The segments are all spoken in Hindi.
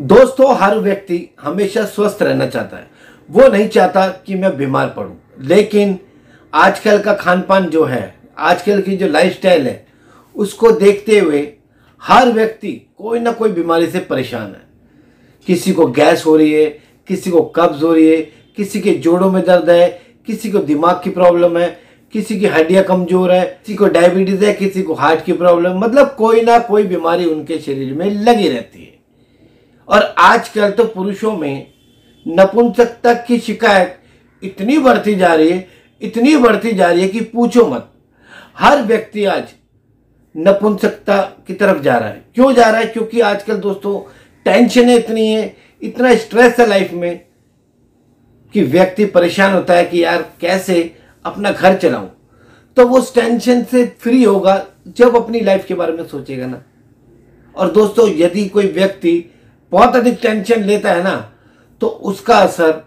दोस्तों, हर व्यक्ति हमेशा स्वस्थ रहना चाहता है। वो नहीं चाहता कि मैं बीमार पड़ूं। लेकिन आजकल का खान पान जो है, आजकल की जो लाइफस्टाइल है, उसको देखते हुए हर व्यक्ति कोई ना कोई बीमारी से परेशान है। किसी को गैस हो रही है, किसी को कब्ज हो रही है, किसी के जोड़ों में दर्द है, किसी को दिमाग की प्रॉब्लम है, किसी की हड्डियाँ कमज़ोर है, किसी को डायबिटीज़ है, किसी को हार्ट की प्रॉब्लम मतलब कोई ना कोई बीमारी उनके शरीर में लगी रहती है। और आजकल तो पुरुषों में नपुंसकता की शिकायत इतनी बढ़ती जा रही है, इतनी बढ़ती जा रही है कि पूछो मत। हर व्यक्ति आज नपुंसकता की तरफ़ जा रहा है। क्यों जा रहा है? क्योंकि आजकल दोस्तों टेंशन इतनी है, इतना स्ट्रेस है लाइफ में कि व्यक्ति परेशान होता है कि यार कैसे अपना घर चलाऊं। तो वो टेंशन से फ्री होगा जब अपनी लाइफ के बारे में सोचेगा ना। और दोस्तों यदि कोई व्यक्ति बहुत अधिक टेंशन लेता है ना तो उसका असर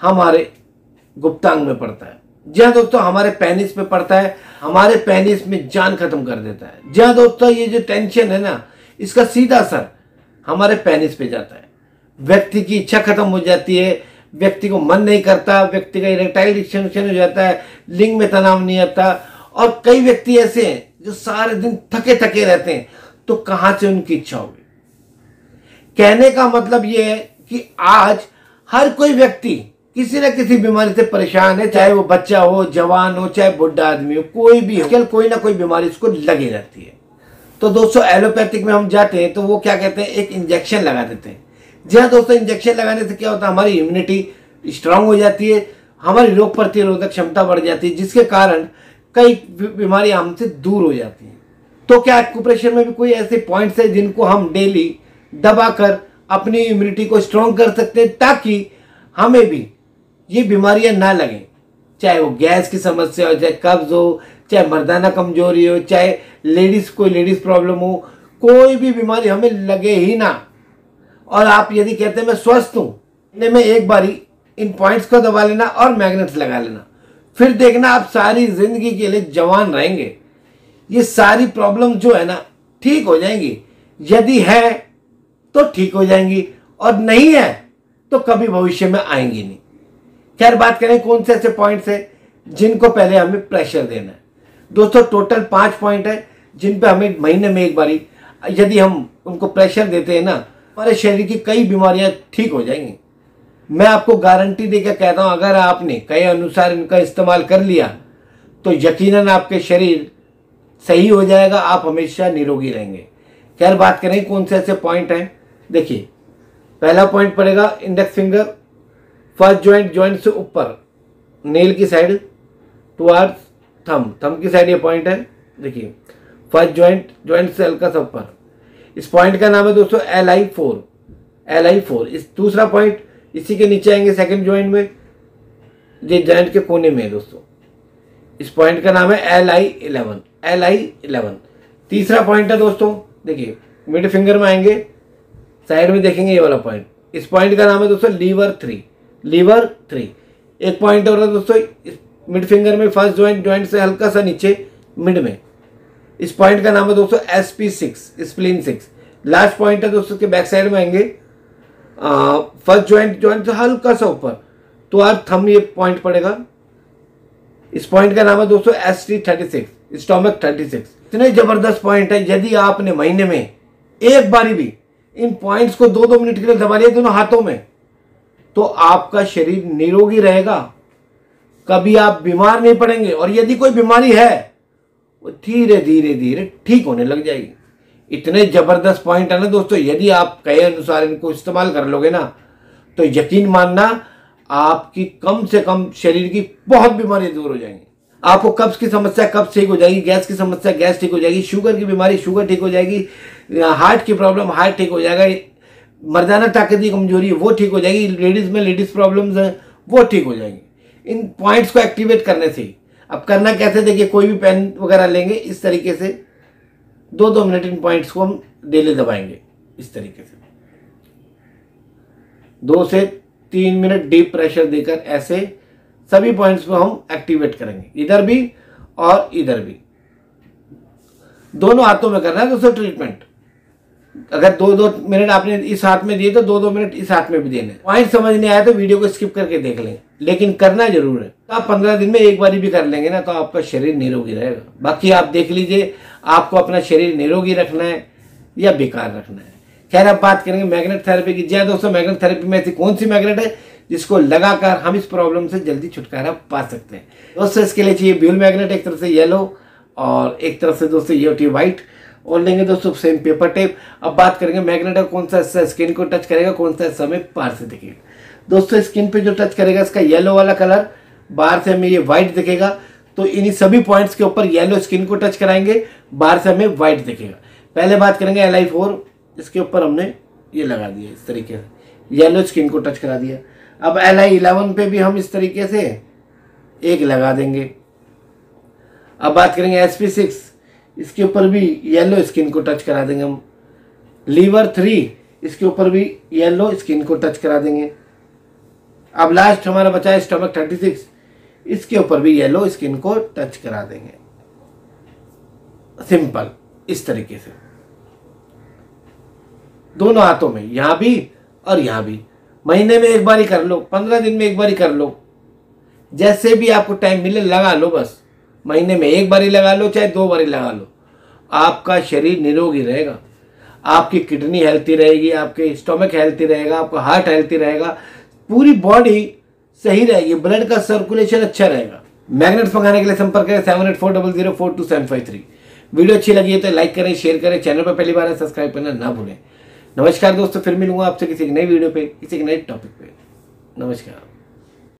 हमारे गुप्तांग में पड़ता है। जहाँ दोस्तों, हमारे पेनिस पे पड़ता है, हमारे पेनिस में जान खत्म कर देता है। जहाँ दोस्तों, ये जो टेंशन है ना, इसका सीधा असर हमारे पेनिस पे जाता है। व्यक्ति की इच्छा खत्म हो जाती है, व्यक्ति को मन नहीं करता, व्यक्ति का इरेक्टाइल डिस्टंक्शन हो जाता है, लिंग में तनाव नहीं आता, और कई व्यक्ति ऐसे हैं जो सारे दिन थके थके रहते हैं तो कहाँ से उनकी इच्छा होगी? कहने का मतलब ये है कि आज हर कोई व्यक्ति किसी न किसी बीमारी से परेशान है, चाहे वो बच्चा हो, जवान हो, चाहे बुढ़ा आदमी हो, कोई भी हो कोई ना कोई बीमारी उसको लगी रहती है। तो दोस्तों, एलोपैथिक में हम जाते हैं तो वो क्या कहते हैं? एक इंजेक्शन लगा देते हैं। जी हाँ दोस्तों इंजेक्शन लगाने से क्या होता है? हमारी इम्यूनिटी स्ट्रांग हो जाती है, हमारी रोग प्रतिरोधक क्षमता बढ़ जाती है, जिसके कारण कई बीमारियाँ हमसे दूर हो जाती हैं। तो क्या एक्यूप्रेशर में भी कोई ऐसे पॉइंट्स है जिनको हम डेली दबाकर अपनी इम्यूनिटी को स्ट्रॉन्ग कर सकते हैं ताकि हमें भी ये बीमारियाँ ना लगें। चाहे वो गैस की समस्या हो, चाहे कब्ज हो, चाहे मर्दाना कमज़ोरी हो, चाहे लेडीज़ कोई लेडीज़ प्रॉब्लम हो, कोई भी बीमारी हमें लगे ही ना। और आप यदि कहते हैं मैं स्वस्थ हूँ में एक बारी इन पॉइंट्स को दबा लेना और मैग्नेट्स लगा लेना। फिर देखना आप सारी ज़िंदगी के लिए जवान रहेंगे। ये सारी प्रॉब्लम जो है ना, ठीक हो जाएँगी। यदि है तो ठीक हो जाएँगी। और नहीं है तो कभी भविष्य में आएँगी नहीं। खैर, बात करें कौन से ऐसे पॉइंट्स है जिनको पहले हमें प्रेशर देना है। दोस्तों टोटल पाँच पॉइंट है जिन पे हमें महीने में एक बारी, यदि हम उनको प्रेशर देते हैं ना हमारे शरीर की कई बीमारियाँ ठीक हो जाएँगी। मैं आपको गारंटी देकर कहता हूँ, अगर आपने कई अनुसार इनका इस्तेमाल कर लिया तो यकीनन आपके शरीर सही हो जाएगा, आप हमेशा निरोगी रहेंगे। खैर, बात करें कौन से ऐसे पॉइंट हैं देखिए, पहला पॉइंट पड़ेगा index finger first joint joint से ऊपर नेल की साइड टुवार्ड्स थम थम की साइड ये पॉइंट है, देखिए फ़र्स्ट ज्वाइंट ज्वाइंट से हल्का सा ऊपर इस पॉइंट का नाम है दोस्तों L I four L I four इस दूसरा पॉइंट इसी के नीचे आएँगे सेकंड ज्वाइंट में, ये ज्वाइंट के कोने में है दोस्तों. इस पॉइंट का नाम है L I eleven L I eleven तीसरा पॉइंट है दोस्तों, देखिए मिड फिंगर में आएँगे साइड में देखेंगे ये वाला पॉइंट इस पॉइंट का नाम है दोस्तों लीवर थ्री लीवर थ्री एक पॉइंट और दोस्तों मिड फिंगर में फ़र्स्ट ज्वाइंट ज्वाइंट से हल्का सा नीचे मिड में. इस पॉइंट का नाम है दोस्तों S P six spleen six last point है दोस्तों के बैक साइड में आएँगे. फ़र्स्ट ज्वाइंट ज्वाइंट से हल्का सा ऊपर. तो आज थम ये पॉइंट पड़ेगा. इस पॉइंट का नाम है दोस्तों S T thirty six stomach thirty six इतने ज़बरदस्त पॉइंट है, यदि आपने महीने में एक बारी भी इन पॉइंट्स को दो दो मिनट के लिए दबा लिया दोनों हाथों में तो आपका शरीर निरोगी रहेगा। कभी आप बीमार नहीं पड़ेंगे और यदि कोई बीमारी है, वो धीरे धीरे धीरे ठीक होने लग जाएगी। इतने ज़बरदस्त पॉइंट है ना दोस्तों, यदि आप कहे अनुसार इनको इस्तेमाल कर लोगे ना तो यकीन मानना आपकी कम से कम शरीर की बहुत बीमारियाँ दूर हो जाएँगी। आपको कब्ज की समस्या कब्ज ठीक हो जाएगी, गैस की समस्या गैस ठीक हो जाएगी, शुगर की बीमारी, शुगर ठीक हो जाएगी हार्ट की प्रॉब्लम, हार्ट ठीक हो जाएगा, मर्दाना ताकत की कमज़ोरी वो ठीक हो जाएगी, लेडीज़ में लेडीज़ प्रॉब्लम्स हैं, वो ठीक हो जाएँगी। इन पॉइंट्स को एक्टिवेट करने से, अब करना कैसे, देखिए, कोई भी पेन वगैरह लेंगे, इस तरीके से दो दो मिनट इन पॉइंट्स को हम डेली दबाएँगे, इस तरीके से। दो से तीन मिनट डीप प्रेशर देकर ऐसे सभी पॉइंट्स को हम एक्टिवेट करेंगे, इधर भी और इधर भी। दोनों हाथों में करना है दोस्तों ट्रीटमेंट अगर दो दो मिनट आपने इस हाथ में दिए तो दो दो मिनट इस हाथ में भी देने। पॉइंट समझ नहीं आया तो वीडियो को स्किप करके देख लें। लेकिन करना ज़रूर है। तो आप पंद्रह दिन में एक बार भी कर लेंगे ना तो आपका शरीर निरोगी रहेगा। बाकी आप देख लीजिए, आपको अपना शरीर निरोगी रखना है या बेकार रखना है। खैर, अब बात करेंगे मैग्नेट थेरेपी की। जी हाँ दोस्तों मैग्नेट थेरेपी में ऐसी कौन सी मैग्नेट है, जिसको लगाकर हम इस प्रॉब्लम से जल्दी छुटकारा पा सकते हैं। दोस्तों, इसके लिए चाहिए ब्यूल मैग्नेट एक तरफ़ से येलो और एक तरफ़ से दोस्तों, ये होती है व्हाइट और लेंगे दोस्तों सेम पेपर टेप अब बात करेंगे मैग्नेट का कौन सा हिस्सा स्किन को टच करेगा, कौन सा हिस्सा हमें बाहर से दिखेगा। दोस्तों स्किन पे जो टच करेगा, इसका येलो वाला कलर बाहर से हमें ये व्हाइट दिखेगा। तो इन्हीं सभी पॉइंट्स के ऊपर येलो स्किन को टच कराएँगे, बाहर से हमें व्हाइट दिखेगा। पहले बात करेंगे एल आई फोर इसके ऊपर हमने ये लगा दिया इस तरीके से। येलो स्किन को टच करा दिया। अब एल आई इलेवन पे भी हम इस तरीके से एक लगा देंगे। अब बात करेंगे एस पी सिक्स इसके ऊपर भी येलो स्किन को टच करा देंगे हम। लीवर थ्री इसके ऊपर भी येलो स्किन को टच करा देंगे। अब लास्ट हमारा बचा है स्टमक थर्टी सिक्स इसके ऊपर भी येलो स्किन को टच करा देंगे। सिंपल इस तरीके से। दोनों हाथों में, यहाँ भी और यहाँ भी। महीने में एक बार ही कर लो, पंद्रह दिन में एक बार ही कर लो। जैसे भी आपको टाइम मिले, लगा लो बस। महीने में एक बारी लगा लो, चाहे दो बारी लगा लो। आपका शरीर निरोगी रहेगा। आपकी किडनी हेल्थी रहेगी, आपके स्टोमक हेल्थी रहेगा, आपका हार्ट हेल्थी रहेगा, पूरी बॉडी सही रहेगी, ब्लड का सर्कुलेशन अच्छा रहेगा। मैग्नेट्स मंगाने के लिए संपर्क करें seven eight four double zero four two seven five three video अच्छी लगी है तो लाइक करें, शेयर करें, चैनल पर पहली बार सब्सक्राइब करना ना भूलें। नमस्कार दोस्तों, फिर मिलूँगा आपसे किसी नई वीडियो पे, किसी नए टॉपिक पे। नमस्कार।